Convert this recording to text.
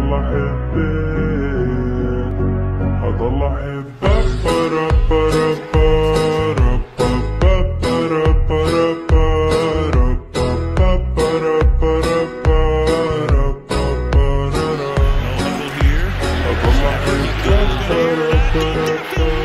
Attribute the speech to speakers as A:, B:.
A: هضل احبك هضل احبك برا برا برا Thank you.